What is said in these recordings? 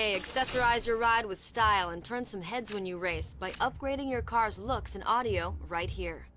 Hey, accessorize your ride with style and turn some heads when you race by upgrading your car's looks and audio right here.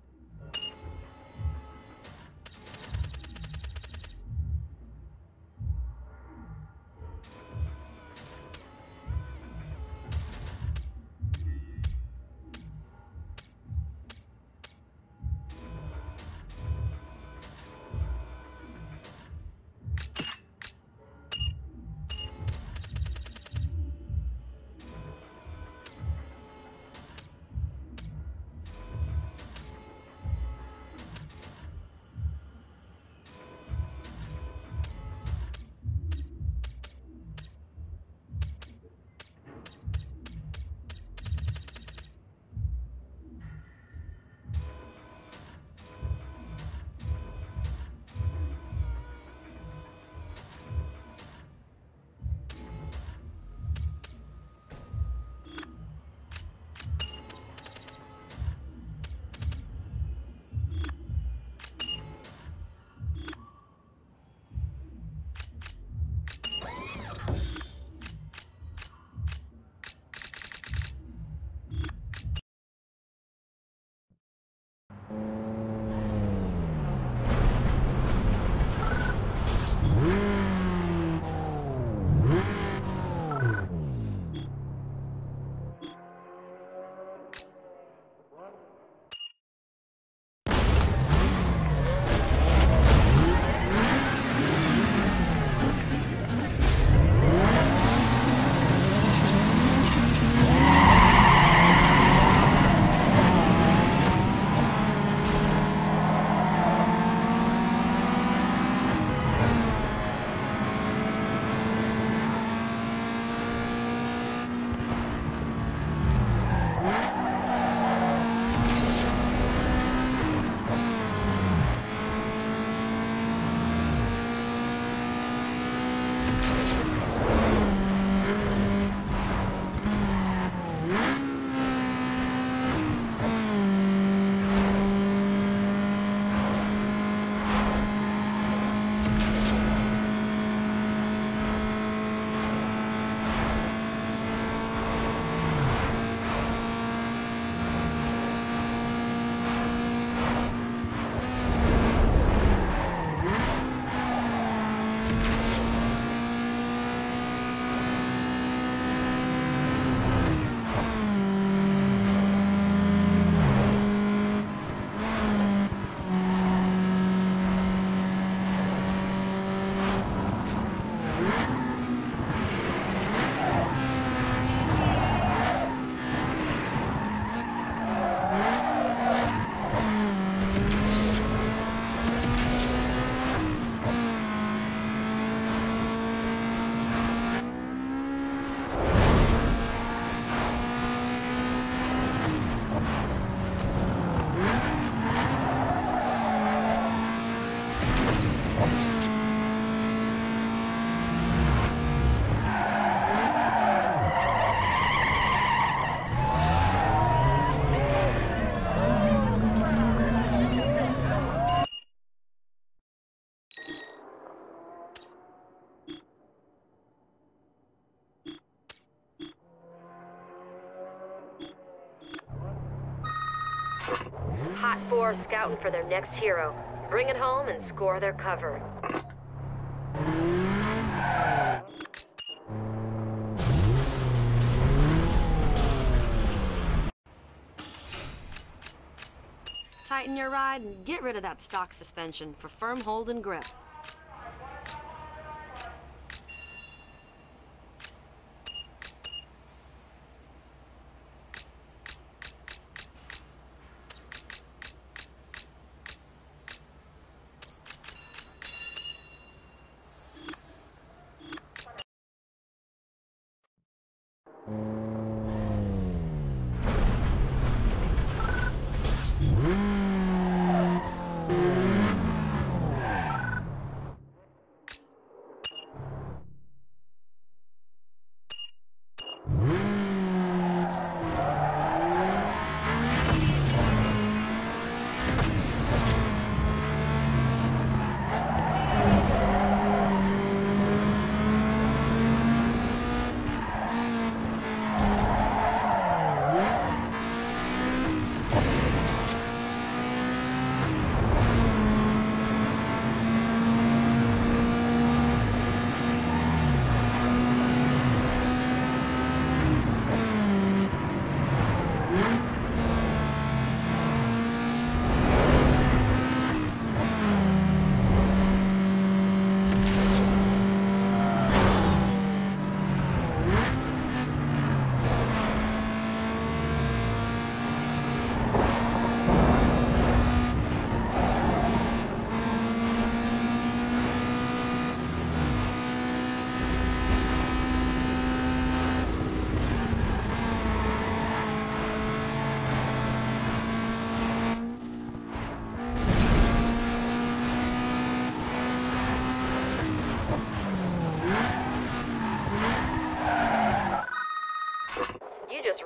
Four scouting for their next hero. Bring it home and score their cover. Tighten your ride and get rid of that stock suspension for firm hold and grip.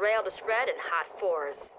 Rail to spread in hot fours.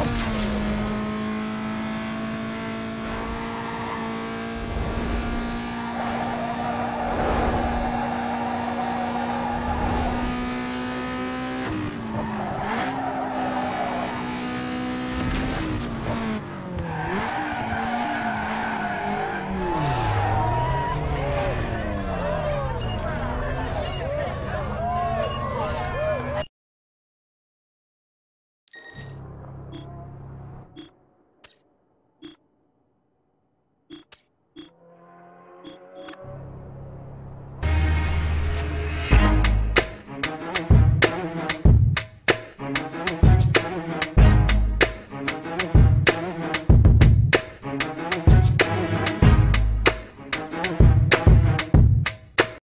Oh.